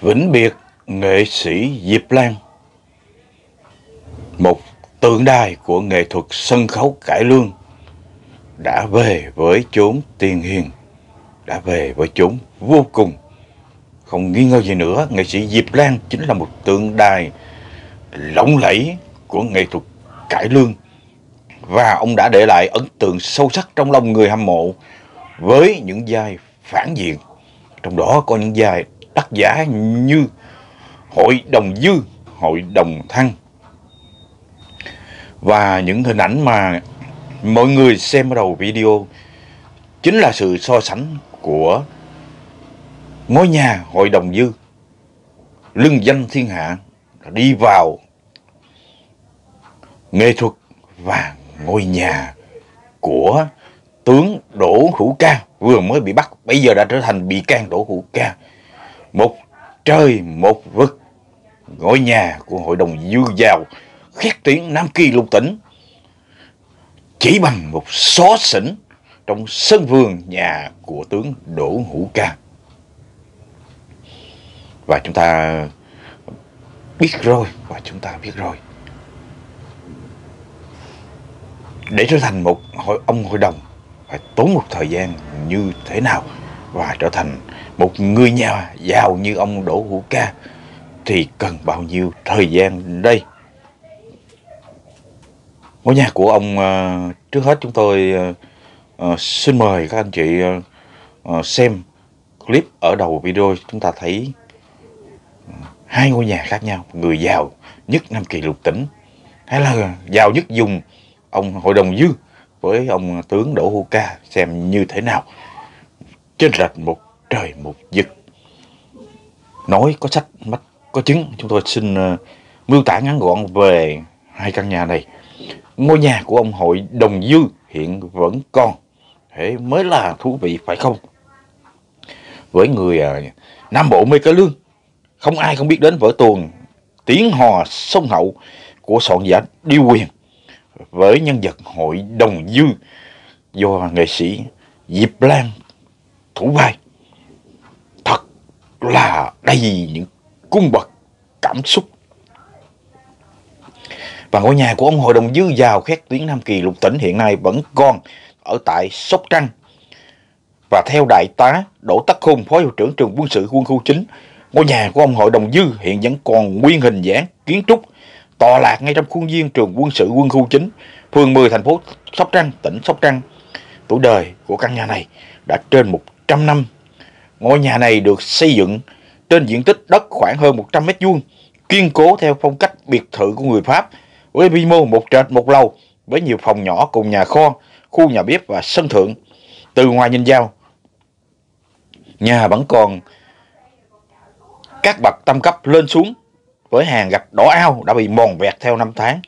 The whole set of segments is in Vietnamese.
vĩnh biệt nghệ sĩ Diệp Lan. Một tượng đài của nghệ thuật sân khấu cải lương đã về với chốn tiền hiền, đã về với chốn vô cùng. Không nghi ngờ gì nữa, nghệ sĩ Diệp Lan chính là một tượng đài lộng lẫy của nghệ thuật cải lương. Và ông đã để lại ấn tượng sâu sắc trong lòng người hâm mộ với những vai phản diện. Trong đó có những vai tác giả như hội đồng dư, hội đồng thăng. Và những hình ảnh mà mọi người xem ở đầu video chính là sự so sánh của ngôi nhà hội đồng dư, lưng danh thiên hạ, đi vào nghệ thuật và ngôi nhà của tướng Đỗ Hữu Ca. Vừa mới bị bắt, bây giờ đã trở thành bị can Đỗ Hữu Ca một trời một vực ngôi nhà của hội đồng dư giàu khét tiếng Nam Kỳ lục tỉnh chỉ bằng một xó xỉnh trong sân vườn nhà của tướng Đỗ Hữu Ca. Và chúng ta biết rồi, và chúng ta biết rồi. Để trở thành một hội, ông hội đồng phải tốn một thời gian như thế nào và trở thành một người nhà giàu như ông Đỗ Hữu Ca, thì cần bao nhiêu thời gian đây? Ngôi nhà của ông ờ, trước hết chúng tôi ờ, ờ, xin mời các anh chị xem clip ở đầu video chúng ta thấy hai ngôi nhà khác nhau, người giàu nhất Nam Kỳ lục tỉnh, hay là giàu nhất dùng ông hội đồng dư với ông tướng Đỗ Hữu Ca xem như thế nào trên lệch một trời một vực. Nói có sách mắt có chứng. Chúng tôi xin ờ, uh, miêu tả ngắn gọn về hai căn nhà này. Ngôi nhà của ông hội đồng dư hiện vẫn còn. Thế mới là thú vị phải không? Với người uh, nam bộ mê cái lương không ai không biết đến vở tuồng tiếng hò sông hậu của soạn giả điêu quyền với nhân vật hội đồng dư do nghệ sĩ Diệp Lan thủ vai. Thật là đầy những cung bậc cảm xúc. Và ngôi nhà của ông hội đồng dư giàu khét tiếng Nam Kỳ lục tỉnh hiện nay vẫn còn ở tại Sóc Trăng. Và theo đại tá Đỗ Tắc Hùng phó hiệu trưởng trường quân sự quân khu 9 ngôi nhà của ông hội đồng dư hiện vẫn còn nguyên hình dáng kiến trúc tọa lạc ngay trong khuôn viên trường quân sự quân khu 9 phường 10 thành phố Sóc Trăng, tỉnh Sóc Trăng. Tuổi đời của căn nhà này đã trên 100 năm ngôi nhà này được xây dựng trên diện tích đất khoảng hơn 100 mét vuông kiên cố theo phong cách biệt thự của người Pháp với quy mô một trệt một lầu với nhiều phòng nhỏ cùng nhà kho, khu nhà bếp và sân thượng. Từ ngoài nhìn vào, nhà vẫn còn các bậc tam cấp lên xuống với hàng gạch đỏ ao đã bị mòn vẹt theo năm tháng.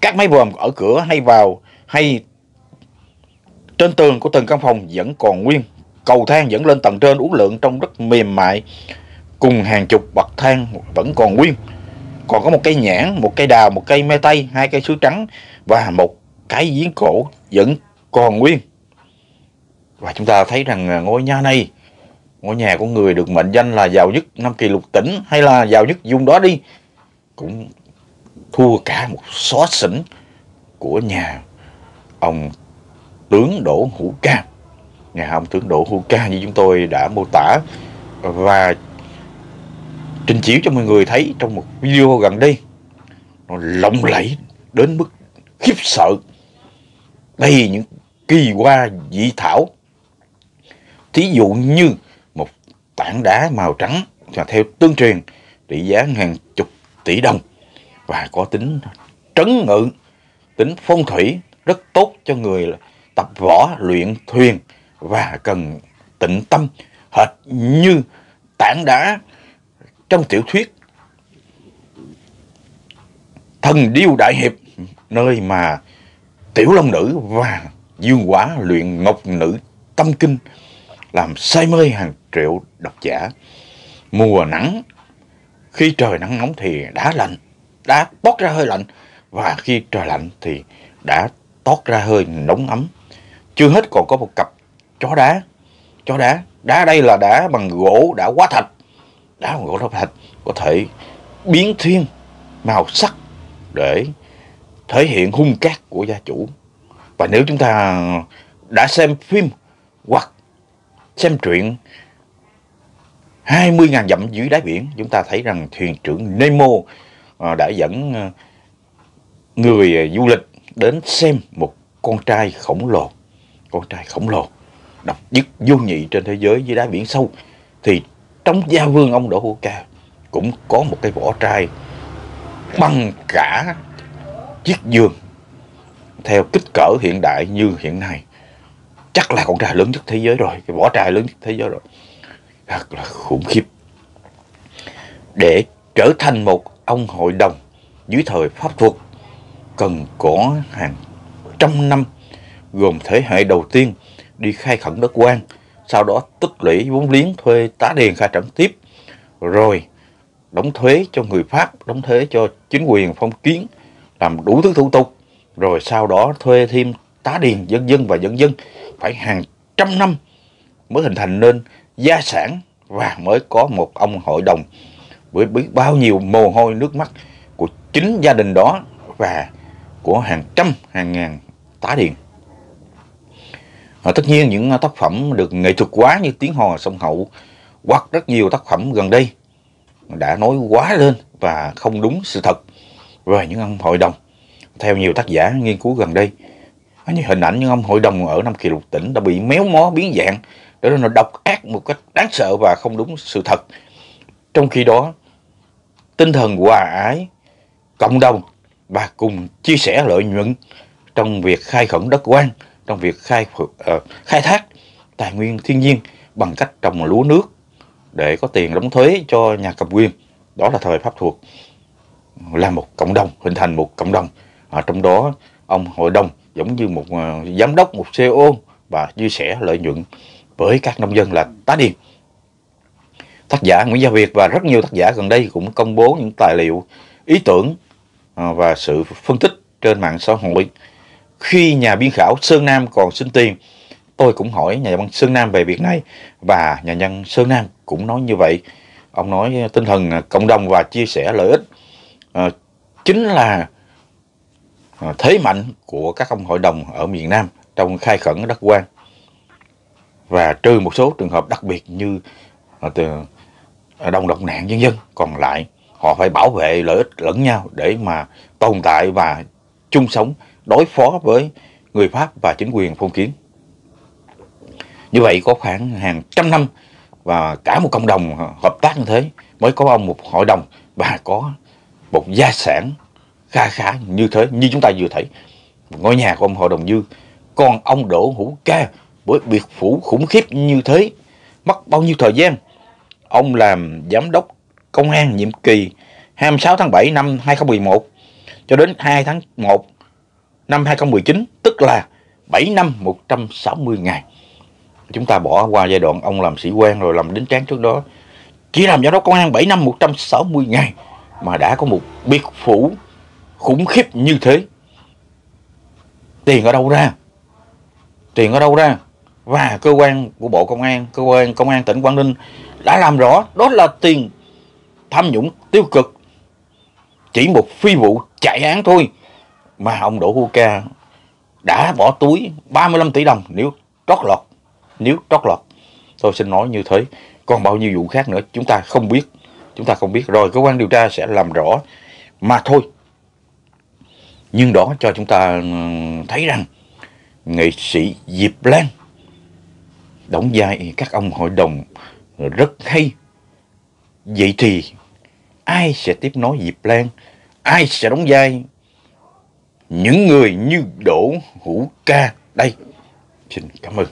Các máy vòm ở cửa hay vào hay trên tường của từng căn phòng vẫn còn nguyên. Cầu thang dẫn lên tầng trên, uốn lượn trong rất mềm mại. Cùng hàng chục bậc thang vẫn còn nguyên. Còn có một cây nhãn, một cây đào, một cây me tây, hai cây sứ trắng và một cái giếng cổ vẫn còn nguyên. Và chúng ta thấy rằng à, ngôi nhà này, ngôi nhà của người được mệnh danh là giàu nhất năm kỳ lục tỉnh hay là giàu nhất vùng đó đi, cũng thua cả một xó xỉnh của nhà ông tướng Đỗ Hữu Ca. Nhà ông tướng Đỗ Hữu Ca như chúng tôi đã mô tả và trình chiếu cho mọi người thấy trong một video gần đây. Nó lộng lẫy đến mức khiếp sợ. Đầy những kỳ hoa dị thảo. Thí dụ như một tảng đá màu trắng và theo tương truyền trị giá hàng chục tỷ đồng và có tính trấn ngự, tính phong thủy rất tốt cho người tập võ luyện thuyền và cần tịnh tâm hệt như tảng đá trong tiểu thuyết Thần Điêu Đại Hiệp, nơi mà Tiểu Long Nữ và Dương Quả luyện Ngọc Nữ tâm kinh làm say mê hàng triệu độc giả. Mùa nắng, khi trời nắng nóng thì đã lạnh, đã toát ra hơi lạnh và khi trời lạnh thì đã tót ra hơi nóng ấm. Chưa hết còn có một cặp chó đá. Chó đá, đá đây là đá bằng gỗ đã quá thạch đá gỗ đá thạch có thể biến thiên màu sắc để thể hiện hung cát của gia chủ. Và nếu chúng ta đã xem phim hoặc xem truyện 20.000 dặm dưới đáy biển, chúng ta thấy rằng thuyền trưởng Nemo à, đã dẫn à, người du lịch đến xem một con trai khổng lồ. Con trai khổng lồ, độc nhất vô nhị trên thế giới dưới đáy biển sâu. Thì trong gia vương ông Đỗ Hữu Ca cũng có một cái vỏ trai bằng cả chiếc giường theo kích cỡ hiện đại như hiện nay. Chắc là con trai lớn nhất thế giới rồi cái vỏ trai lớn nhất thế giới rồi. Thật là khủng khiếp. Để trở thành một ông hội đồng dưới thời pháp thuật cần có hàng trăm năm gồm thế hệ đầu tiên đi khai khẩn đất quan sau đó tích lũy vốn liếng thuê tá điền khai trấn tiếp rồi đóng thuế cho người Pháp, đóng thuế cho chính quyền phong kiến, làm đủ thứ thủ tục, rồi sau đó thuê thêm tá điền dân dân và dân dân phải hàng trăm năm mới hình thành nên gia sản và mới có một ông hội đồng với biết bao nhiêu mồ hôi nước mắt của chính gia đình đó và của hàng trăm hàng ngàn tá điền. À, tất nhiên những à, tác phẩm được nghệ thuật quá như tiếng hò sông hậu hoặc rất nhiều tác phẩm gần đây đã nói quá lên và không đúng sự thật về những ông hội đồng. Theo nhiều tác giả nghiên cứu gần đây, à, như hình ảnh những ông hội đồng ở Nam Kỳ Lục tỉnh đã bị méo mó biến dạng để nó độc ác một cách đáng sợ và không đúng sự thật. Trong khi đó, tinh thần hòa ái, cộng đồng và cùng chia sẻ lợi nhuận trong việc khai khẩn đất quan, trong việc khai uh, khai thác tài nguyên thiên nhiên bằng cách trồng lúa nước để có tiền đóng thuế cho nhà cầm quyền. Đó là thời pháp thuộc là một cộng đồng hình thành một cộng đồng. À, trong đó ông hội đồng giống như một uh, giám đốc một CEO và chia sẻ lợi nhuận với các nông dân là tá điền. Tác giả Nguyễn Gia Việt và rất nhiều tác giả gần đây cũng công bố những tài liệu ý tưởng ờ, và sự phân tích trên mạng xã hội khi nhà biên khảo Sơn Nam còn xin tiền tôi cũng hỏi nhà văn Sơn Nam về việc này và nhà nhân Sơn Nam cũng nói như vậy. Ông nói tinh thần cộng đồng và chia sẻ lợi ích à, chính là ờ, thế mạnh của các ông hội đồng ở miền Nam trong khai khẩn đất quan và trừ một số trường hợp đặc biệt như ờ, đồng độc nạn nhân dân còn lại họ phải bảo vệ lợi ích lẫn nhau để mà tồn tại và chung sống đối phó với người Pháp và chính quyền phong kiến. Như vậy có khoảng hàng trăm năm và cả một cộng đồng hợp tác như thế mới có ông một hội đồng và có một gia sản kha khá như thế, như chúng ta vừa thấy ngôi nhà của ông hội đồng dư còn ông đỗ hữu ca với biệt phủ khủng khiếp như thế, mất bao nhiêu thời gian ông làm giám đốc công an nhiệm kỳ 26 tháng 7 năm 2011 cho đến 2 tháng 1 năm 2019 tức là 7 năm 160 ngày. Chúng ta bỏ qua giai đoạn ông làm sĩ quan rồi làm đến tráng trước đó. Chỉ làm giám đốc công an 7 năm 160 ngày mà đã có một biệt phủ khủng khiếp như thế. Tiền ở đâu ra? Tiền ở đâu ra? Và cơ quan của bộ công an, cơ quan công an tỉnh quảng ninh đã làm rõ, đó là tiền tham nhũng tiêu cực. Chỉ một phi vụ chạy án thôi mà ông Đỗ Hữu Ca đã bỏ túi 35 tỷ đồng nếu trót lọt, nếu trót lọt. Tôi xin nói như thế. Còn bao nhiêu vụ khác nữa chúng ta không biết. Chúng ta không biết. Rồi, cơ quan điều tra sẽ làm rõ. Mà thôi. Nhưng đó cho chúng ta ừ, thấy rằng nghệ sĩ Diệp Lan đóng vai các ông hội đồng rất hay. Vậy thì ai sẽ tiếp nối Diệp Lan? Ai sẽ đóng vai những người như Đỗ Hữu Ca đây. Xin cảm ơn.